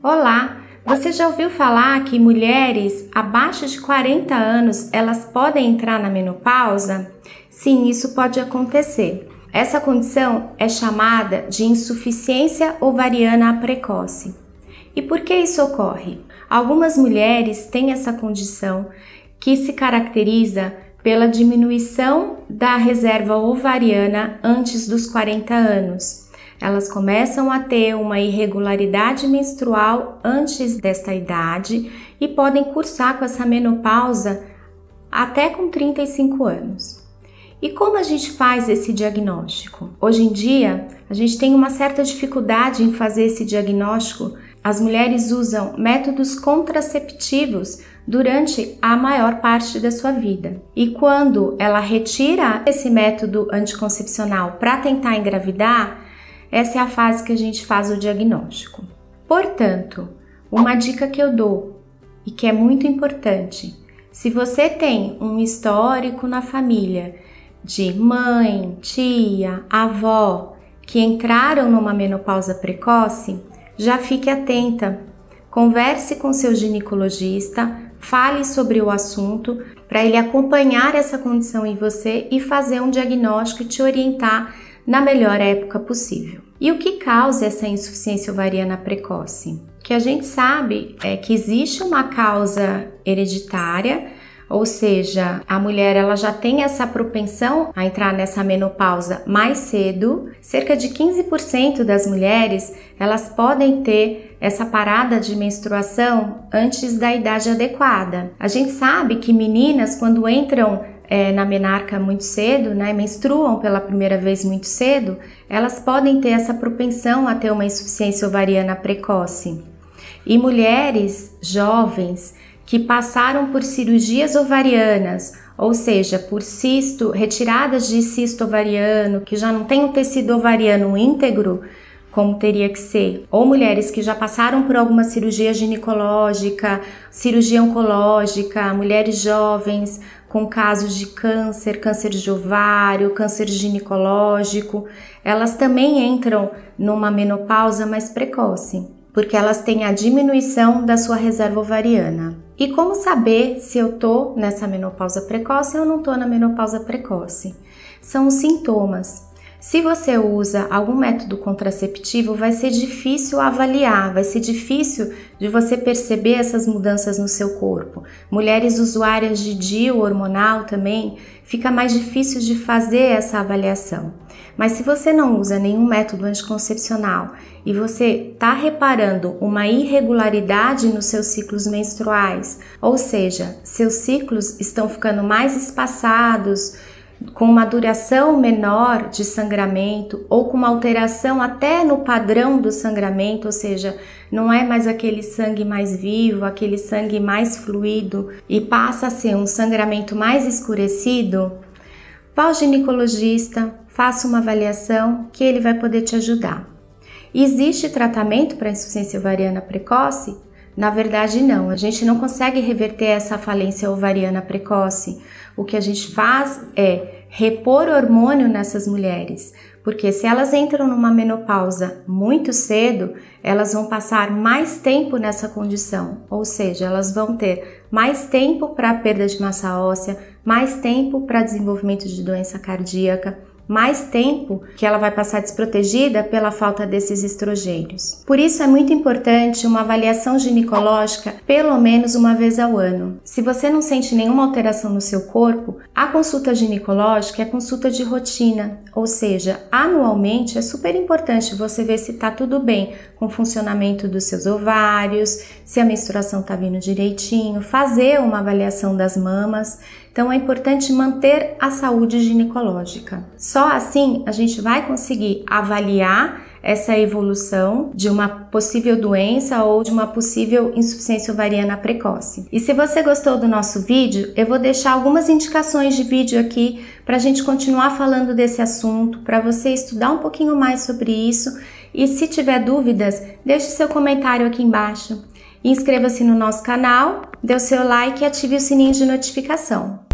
Olá! Você já ouviu falar que mulheres abaixo de 40 anos elas podem entrar na menopausa? Sim, isso pode acontecer. Essa condição é chamada de insuficiência ovariana precoce. E por que isso ocorre? Algumas mulheres têm essa condição que se caracteriza pela diminuição da reserva ovariana antes dos 40 anos elas começam a ter uma irregularidade menstrual antes desta idade e podem cursar com essa menopausa até com 35 anos. E como a gente faz esse diagnóstico? Hoje em dia, a gente tem uma certa dificuldade em fazer esse diagnóstico. As mulheres usam métodos contraceptivos durante a maior parte da sua vida. E quando ela retira esse método anticoncepcional para tentar engravidar, essa é a fase que a gente faz o diagnóstico. Portanto, uma dica que eu dou e que é muito importante: se você tem um histórico na família de mãe, tia, avó que entraram numa menopausa precoce, já fique atenta. Converse com seu ginecologista, fale sobre o assunto para ele acompanhar essa condição em você e fazer um diagnóstico e te orientar na melhor época possível. E o que causa essa insuficiência ovariana precoce? Que a gente sabe é que existe uma causa hereditária, ou seja, a mulher ela já tem essa propensão a entrar nessa menopausa mais cedo. Cerca de 15% das mulheres, elas podem ter essa parada de menstruação antes da idade adequada. A gente sabe que meninas quando entram é, na menarca muito cedo, né, menstruam pela primeira vez muito cedo, elas podem ter essa propensão a ter uma insuficiência ovariana precoce. E mulheres jovens que passaram por cirurgias ovarianas, ou seja, por cisto, retiradas de cisto ovariano, que já não tem o tecido ovariano íntegro, como teria que ser, ou mulheres que já passaram por alguma cirurgia ginecológica, cirurgia oncológica, mulheres jovens com casos de câncer, câncer de ovário, câncer ginecológico, elas também entram numa menopausa mais precoce, porque elas têm a diminuição da sua reserva ovariana. E como saber se eu tô nessa menopausa precoce ou não tô na menopausa precoce? São os sintomas. Se você usa algum método contraceptivo, vai ser difícil avaliar, vai ser difícil de você perceber essas mudanças no seu corpo. Mulheres usuárias de DIU hormonal também, fica mais difícil de fazer essa avaliação. Mas se você não usa nenhum método anticoncepcional e você está reparando uma irregularidade nos seus ciclos menstruais, ou seja, seus ciclos estão ficando mais espaçados, com uma duração menor de sangramento ou com uma alteração até no padrão do sangramento, ou seja, não é mais aquele sangue mais vivo, aquele sangue mais fluido e passa a ser um sangramento mais escurecido, vá ao ginecologista, faça uma avaliação que ele vai poder te ajudar. Existe tratamento para insuficiência ovariana precoce? Na verdade, não. A gente não consegue reverter essa falência ovariana precoce. O que a gente faz é repor hormônio nessas mulheres, porque se elas entram numa menopausa muito cedo, elas vão passar mais tempo nessa condição, ou seja, elas vão ter mais tempo para perda de massa óssea, mais tempo para desenvolvimento de doença cardíaca, mais tempo que ela vai passar desprotegida pela falta desses estrogênios. Por isso é muito importante uma avaliação ginecológica pelo menos uma vez ao ano. Se você não sente nenhuma alteração no seu corpo, a consulta ginecológica é consulta de rotina, ou seja, anualmente é super importante você ver se está tudo bem com o funcionamento dos seus ovários, se a menstruação está vindo direitinho, fazer uma avaliação das mamas. Então é importante manter a saúde ginecológica. Só assim a gente vai conseguir avaliar essa evolução de uma possível doença ou de uma possível insuficiência ovariana precoce. E se você gostou do nosso vídeo, eu vou deixar algumas indicações de vídeo aqui para a gente continuar falando desse assunto, para você estudar um pouquinho mais sobre isso. E se tiver dúvidas, deixe seu comentário aqui embaixo. Inscreva-se no nosso canal, dê o seu like e ative o sininho de notificação.